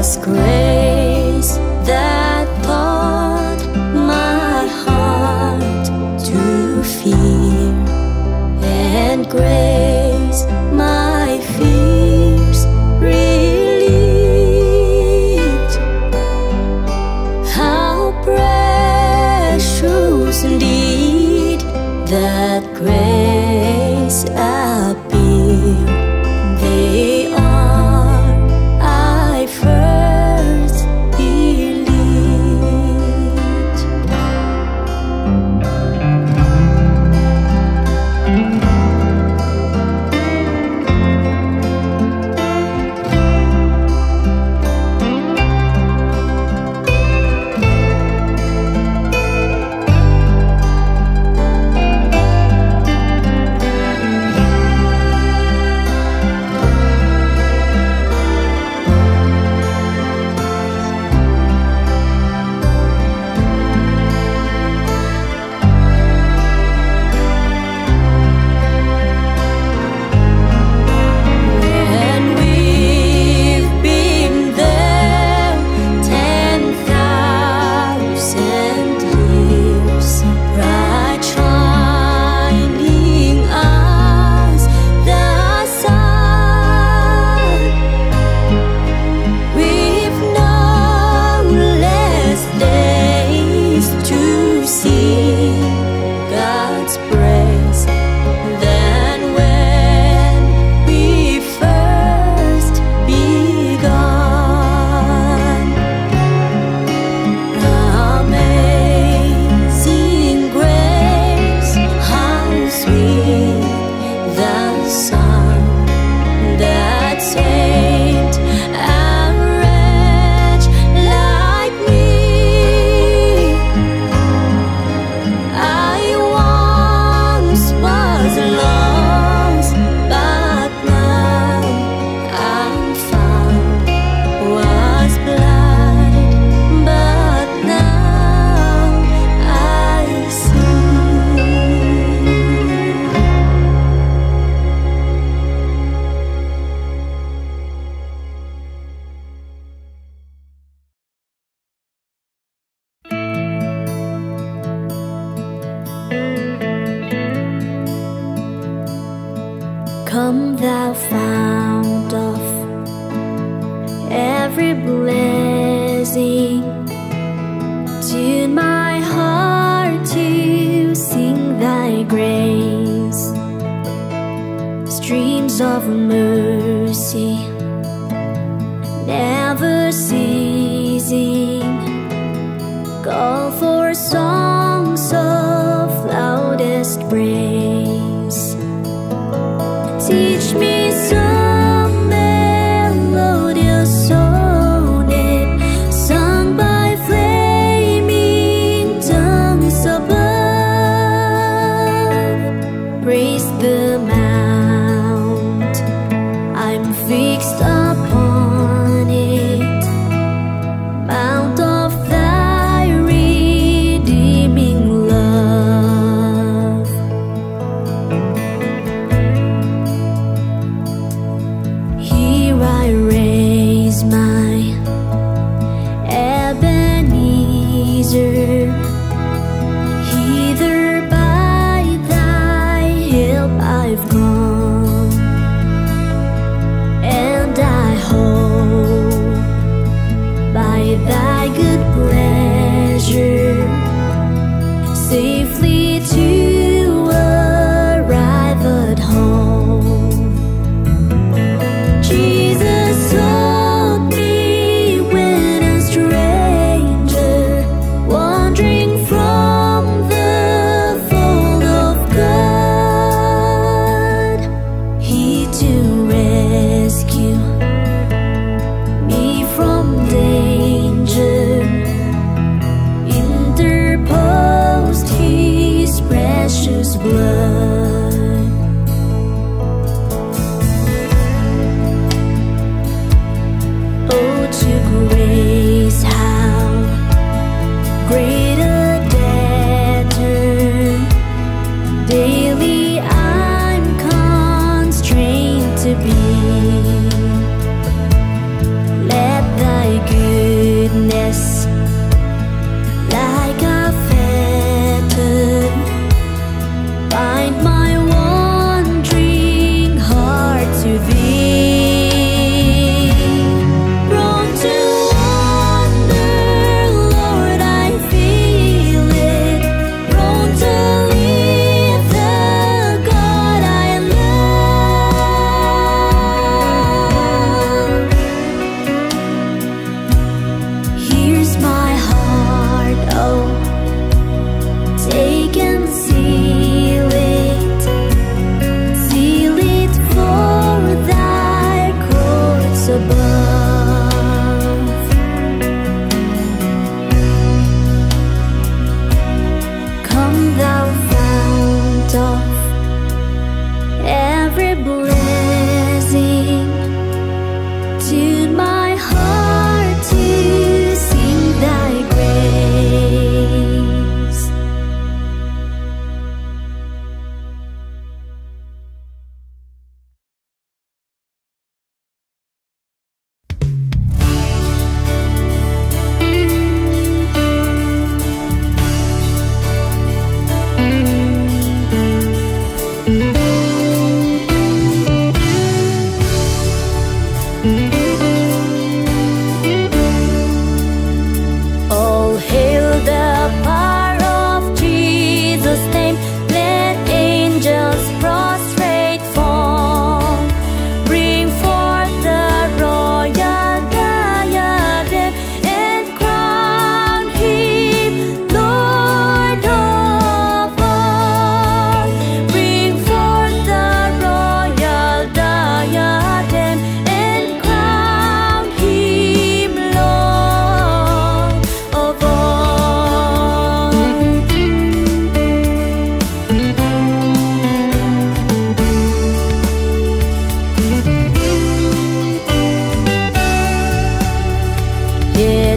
grace that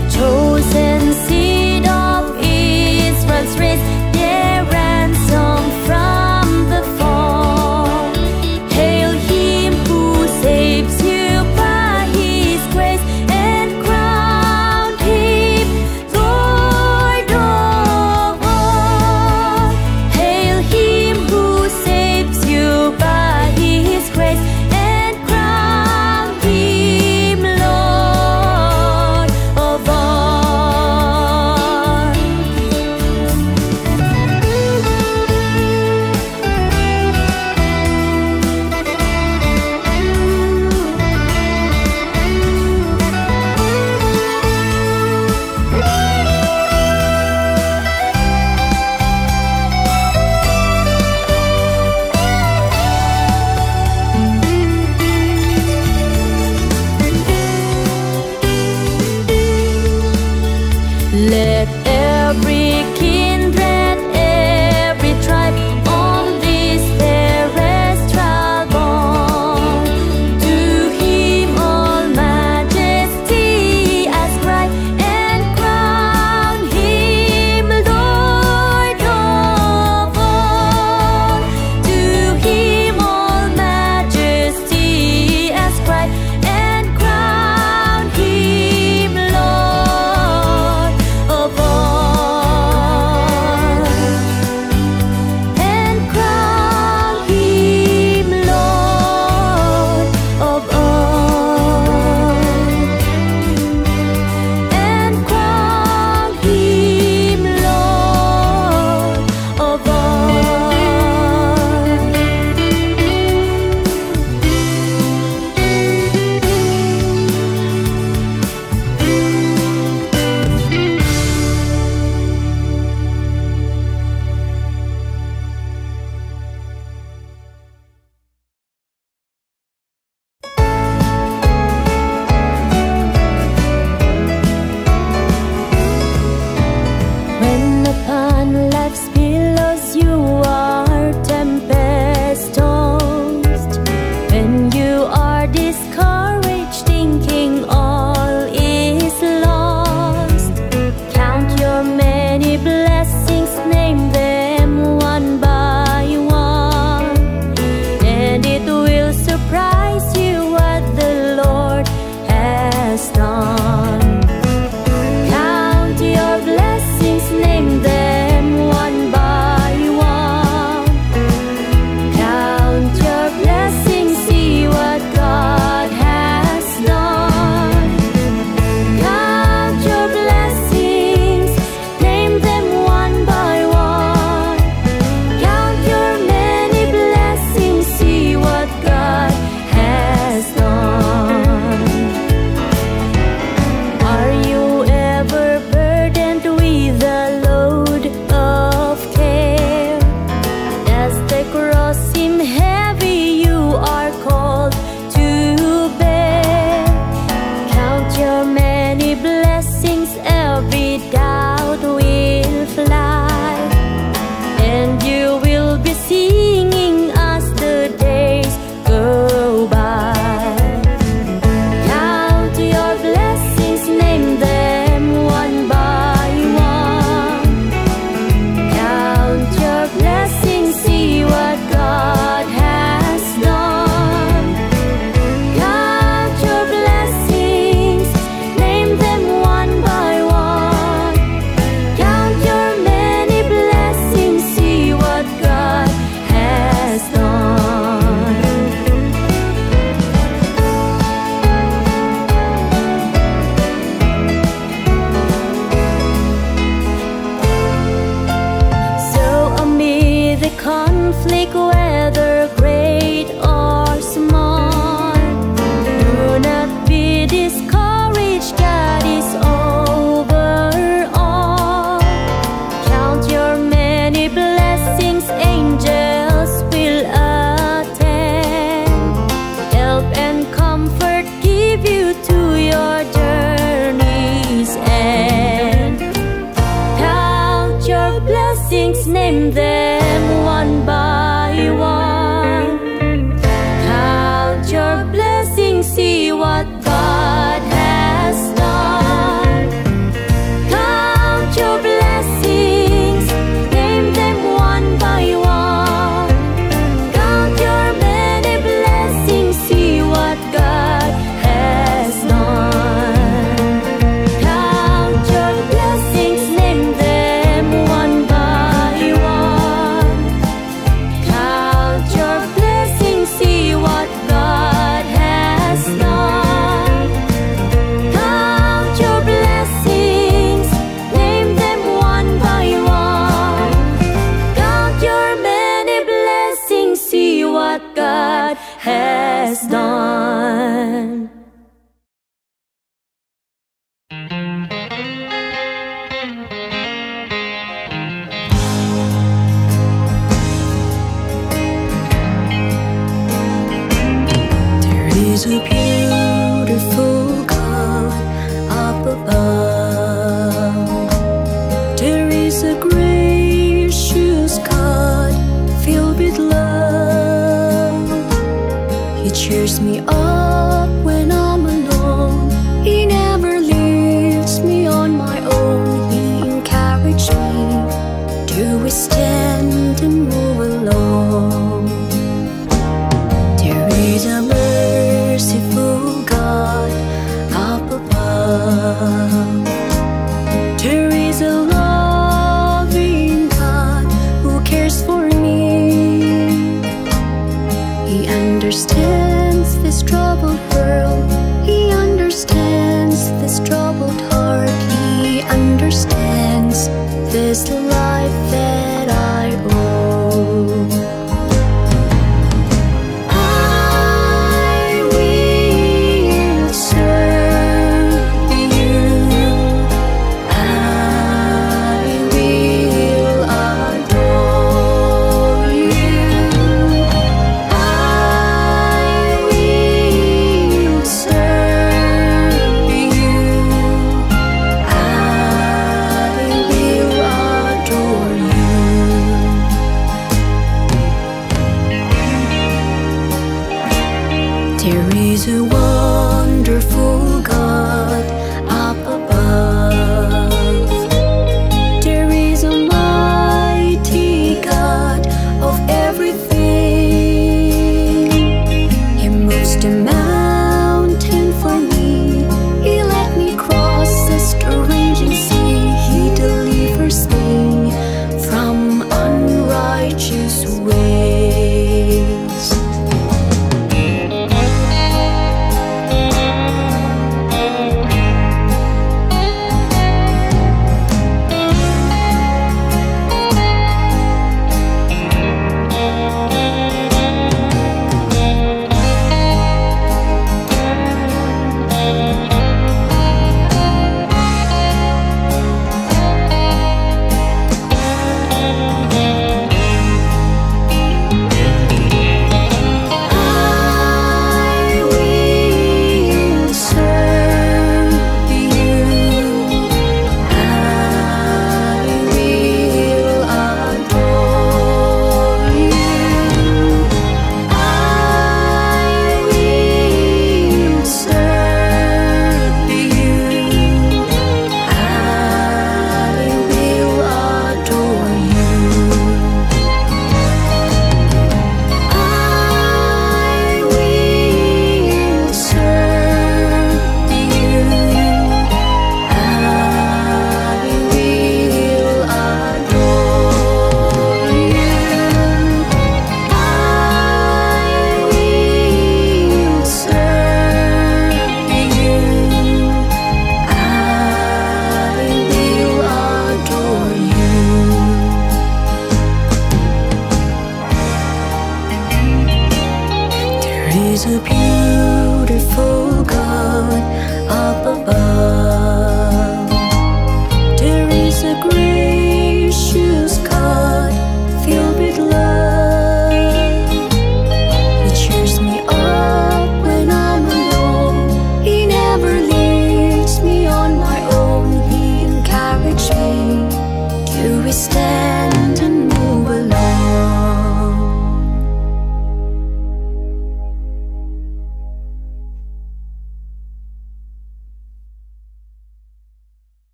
chosen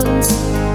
stumbles.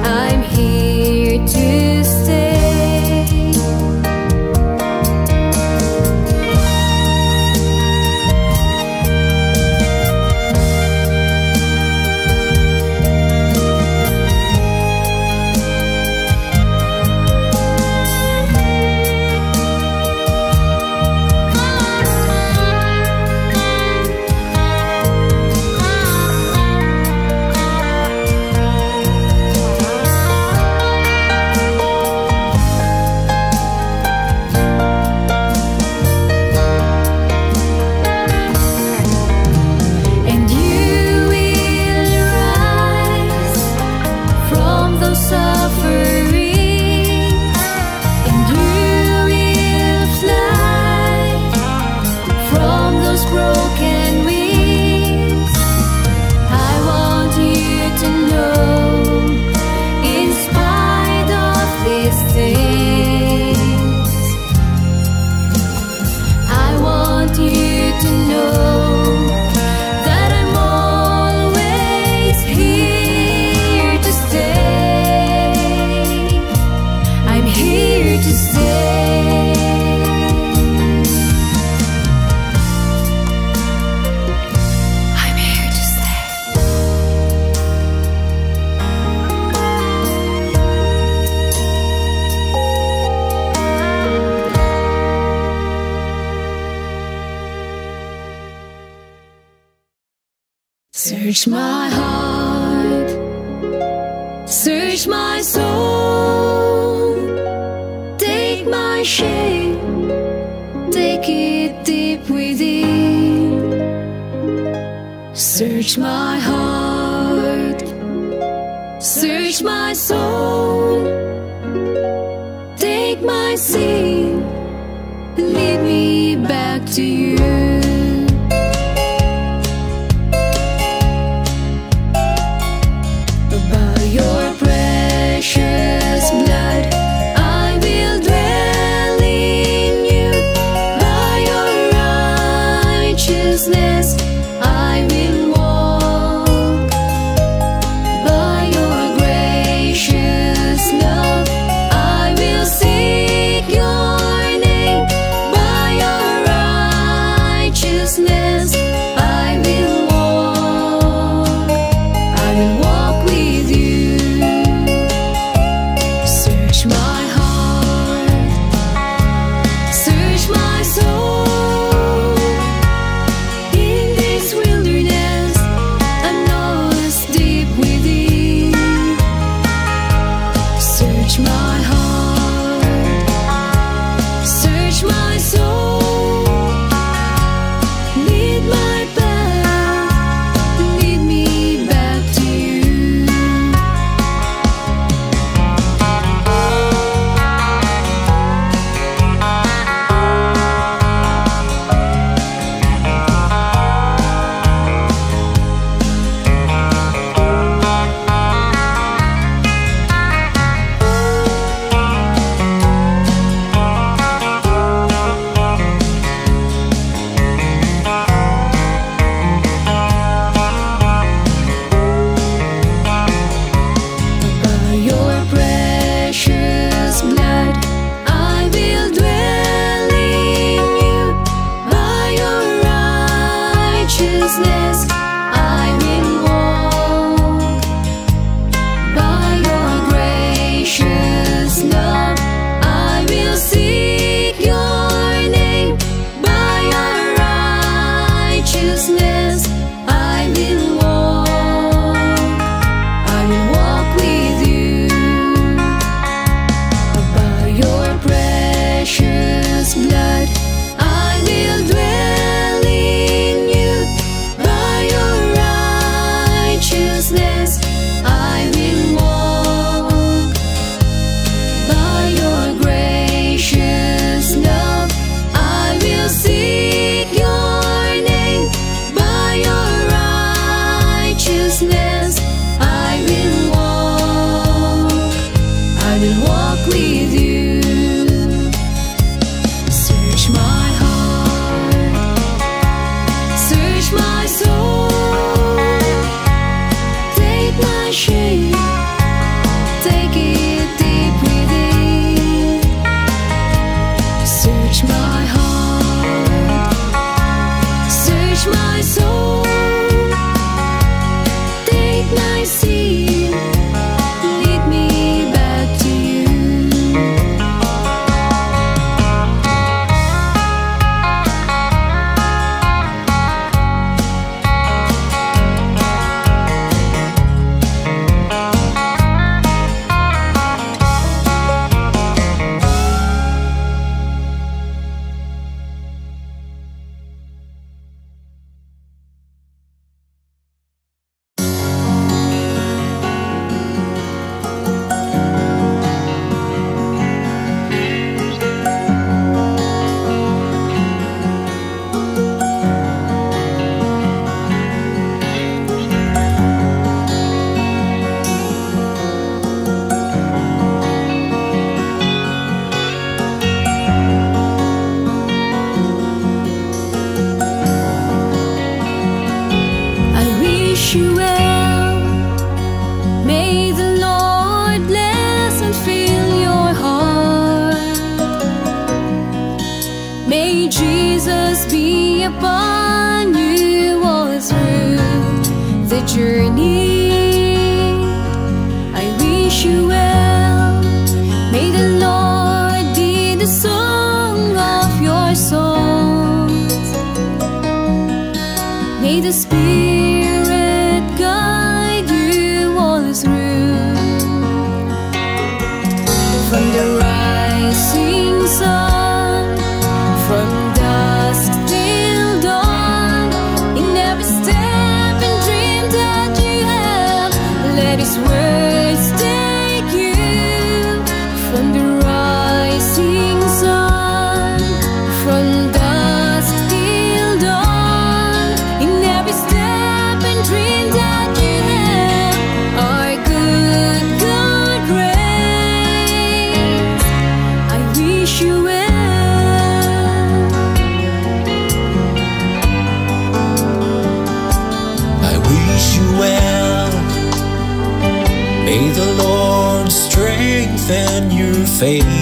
fading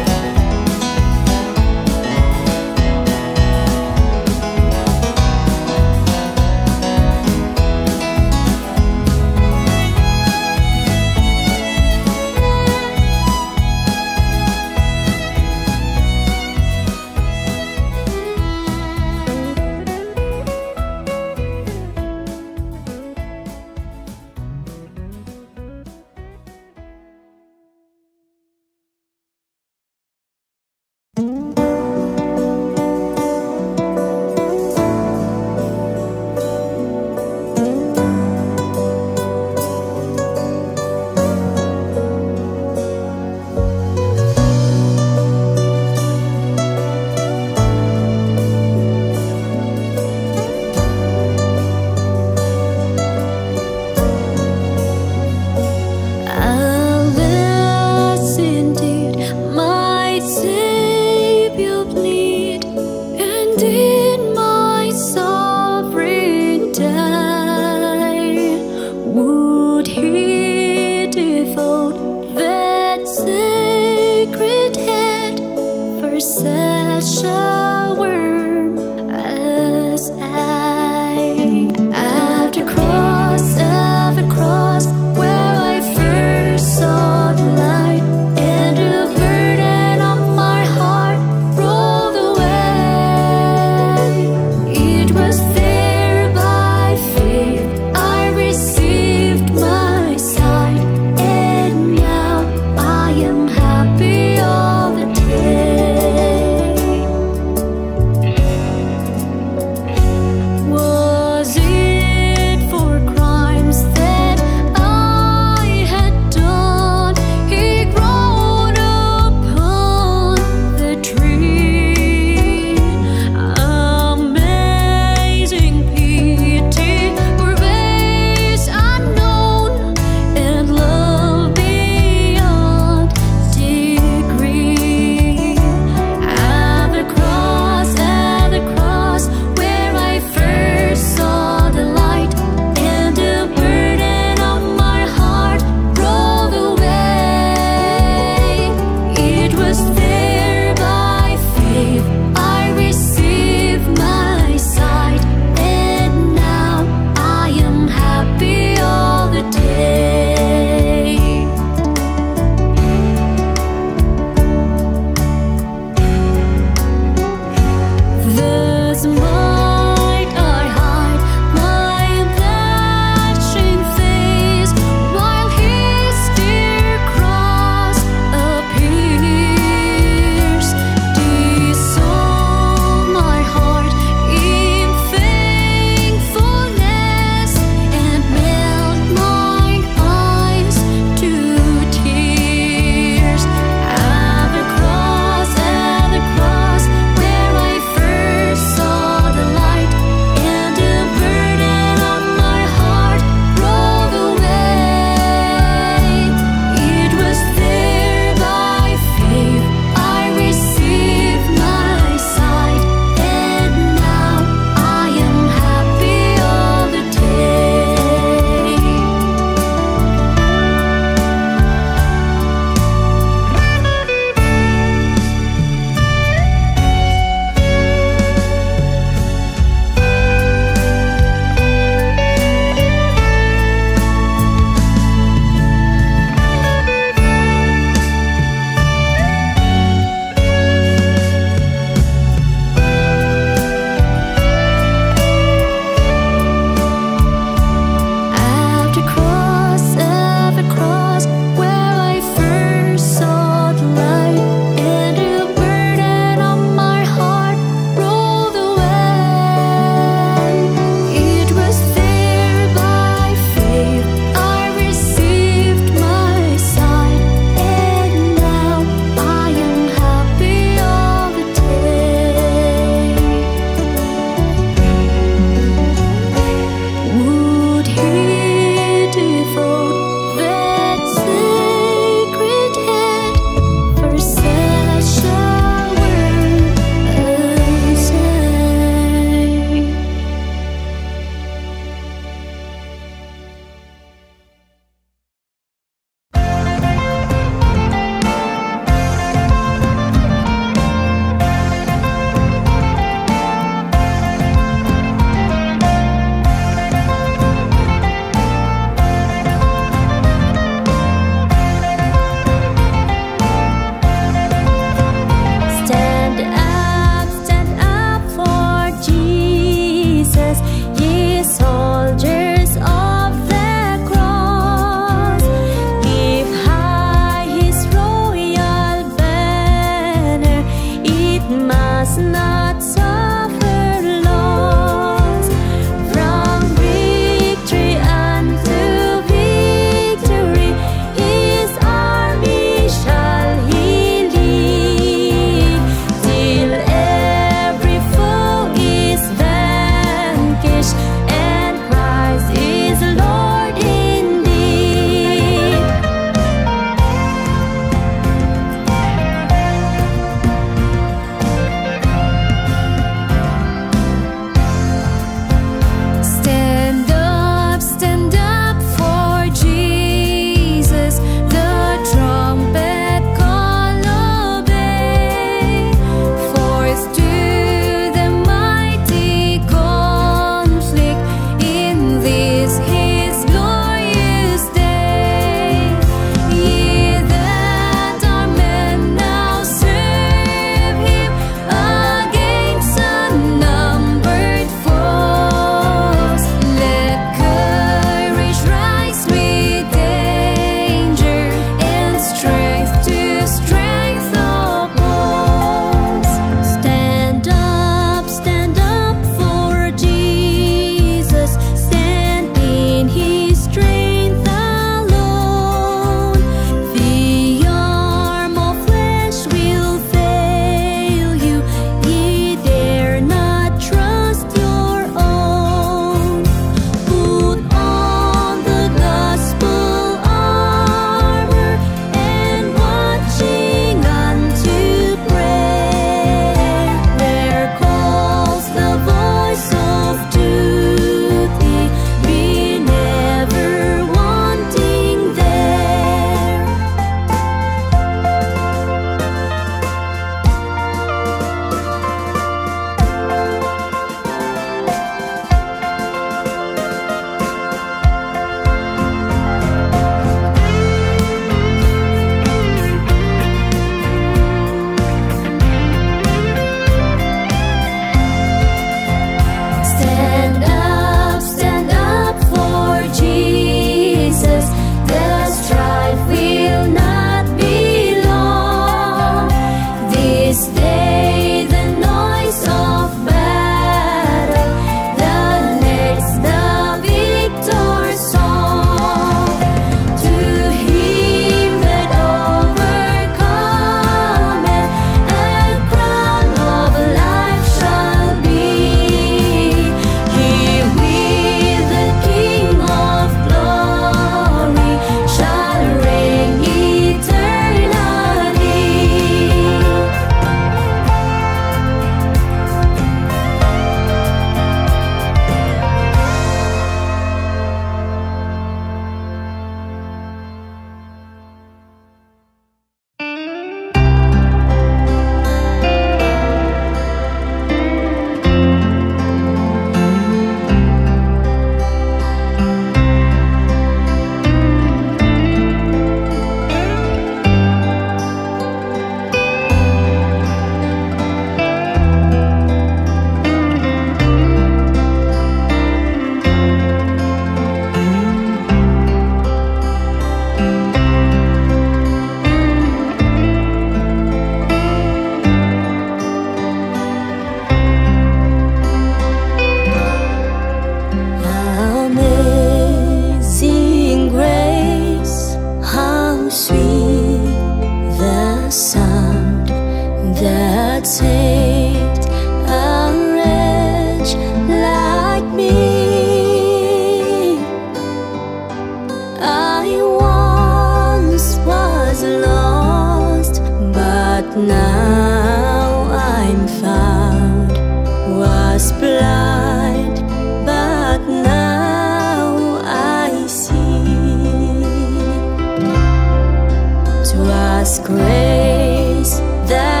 Twas grace that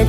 The